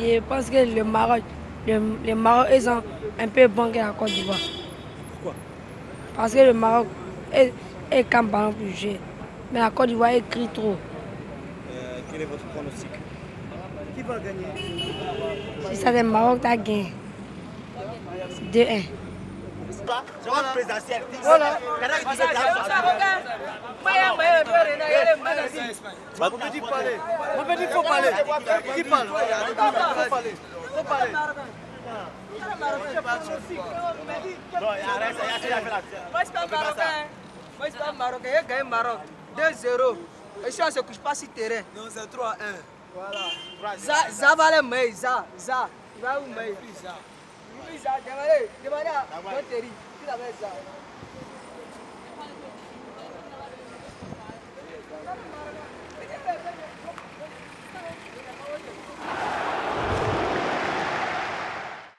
Je pense que le Maroc, le, le Maroc, ils sont un peu bons que la Côte d'Ivoire. Pourquoi Parce que le Maroc est, est quand ballon plus. Mais la Côte d'Ivoire écrit trop. Euh, Quel est votre pronostic Qui va gagner Si ça c'est le Maroc, t'as gagné. 2-1. C'est votre présidentielle. Voilà. Mon petit parler. Mon petit faut parler. Qui parle Faut parler. Faut parler. Moi, c'est pas marocain. Moi, c'est pas marocain. Gagné Maroc. 2-0. Et si on se couche pas sur terrain. Non, c'est 3-1. Voilà. Za va aller mais Za, Za. Il va Za. Za, demandez, à. Qui Za.